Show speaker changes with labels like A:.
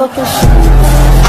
A: motherfucking shit.